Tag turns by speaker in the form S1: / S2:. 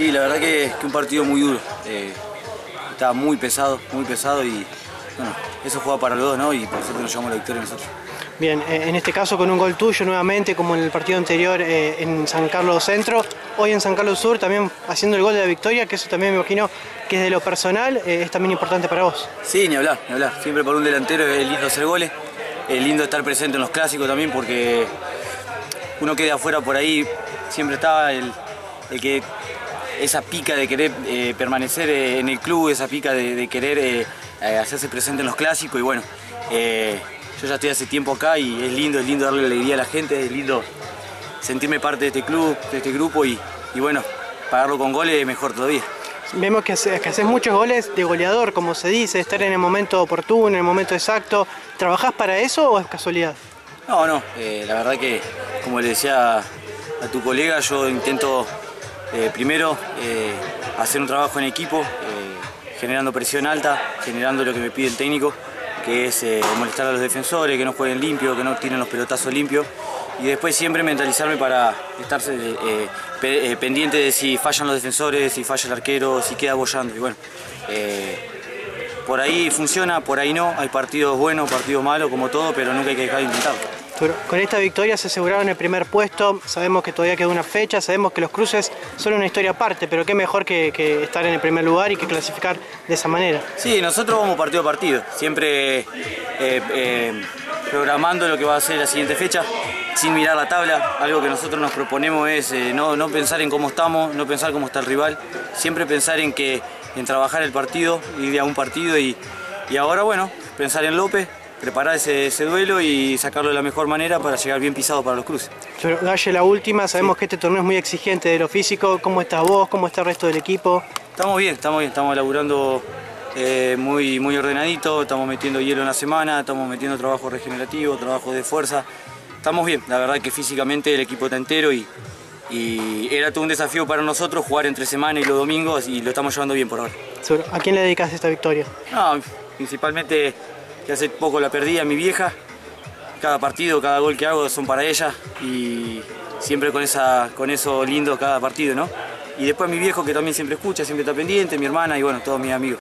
S1: Sí, la verdad que, que un partido muy duro. Eh, estaba muy pesado, muy pesado y bueno, eso juega para los dos, ¿no? Y por suerte nos llevamos la victoria nosotros.
S2: Bien, eh, en este caso con un gol tuyo nuevamente, como en el partido anterior eh, en San Carlos Centro, hoy en San Carlos Sur también haciendo el gol de la victoria, que eso también me imagino que es de lo personal, eh, es también importante para vos.
S1: Sí, ni hablar, ni hablar. Siempre para un delantero es lindo hacer goles, es lindo estar presente en los clásicos también porque uno queda afuera por ahí, siempre estaba el, el que esa pica de querer eh, permanecer eh, en el club, esa pica de, de querer eh, hacerse presente en los clásicos y bueno, yo ya estoy hace tiempo acá y es lindo, es lindo darle alegría a la gente, es lindo sentirme parte de este club, de este grupo y, y bueno, pagarlo con goles mejor todavía.
S2: Vemos que, hace- que haces muchos goles de goleador, como se dice, estar en el momento oportuno, en el momento exacto. ¿Trabajás para eso o es casualidad?
S1: No, no, eh, la verdad que, como le decía a tu colega, yo intento eh, primero eh, hacer un trabajo en equipo, eh, generando presión alta, generando lo que me pide el técnico, que es molestar a los defensores, que no jueguen limpio, que no tiren los pelotazos limpios. Y después siempre mentalizarme para estar pe- pendiente de si fallan los defensores, si falla el arquero, si queda bollando. Y bueno, por ahí funciona, por ahí no. Hay partidos buenos, partidos malos, como todo, pero nunca hay que dejar de intentarlo.
S2: Con esta victoria se aseguraron el primer puesto, sabemos que todavía queda una fecha, sabemos que los cruces son una historia aparte, pero qué mejor que, estar en el primer lugar y que clasificar de esa manera.
S1: Sí, nosotros vamos partido a partido, siempre eh, eh, programando lo que va a ser la siguiente fecha, sin mirar la tabla. Algo que nosotros nos proponemos es eh, no, no pensar en cómo estamos, no pensar cómo está el rival, siempre pensar en que en trabajar el partido, ir a un partido y, y ahora bueno, pensar en López, preparar ese, ese duelo y sacarlo de la mejor manera para llegar bien pisado para los cruces.
S2: Pero Galle, la última, sabemos que este torneo es muy exigente de lo físico, ¿cómo estás vos? ¿Cómo está el resto del equipo?
S1: Estamos bien, estamos bien, estamos laburando eh, muy, muy ordenadito, estamos metiendo hielo en la semana, estamos metiendo trabajo regenerativo, trabajo de fuerza. Estamos bien, la verdad que físicamente el equipo está entero y, y era todo un desafío para nosotros jugar entre semana y los domingos y lo estamos llevando bien por ahora.
S2: ¿A quién le dedicas esta victoria?
S1: No, principalmente que hace poco la perdí a mi vieja. Cada partido, cada gol que hago son para ella y siempre con, esa, con eso lindo cada partido, ¿no? Y después mi viejo que también siempre escucha, siempre está pendiente, mi hermana y bueno, todos mis amigos.